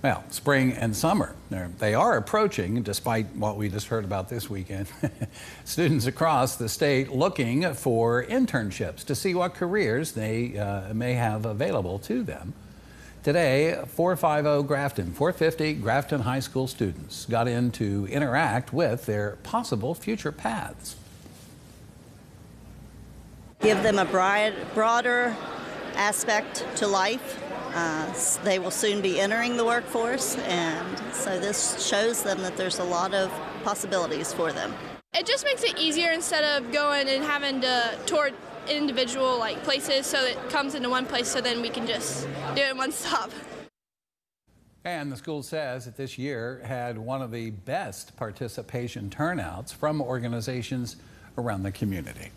Well, spring and summer, they're, approaching, despite what we just heard about this weekend. Students across the state looking for internships to see what careers they uh, may have available to them. Today, 450 Grafton, 450 Grafton High School students got in to interact with their possible future paths. Give them a broad, broader aspect to life uh, they will soon be entering the workforce, and so this shows them that there's a lot of possibilities for them. It just makes it easier instead of going and having to tour individual like places, so it comes into one place, so then we can just do it in one stop. And the school says that this year had one of the best participation turnouts from organizations around the community.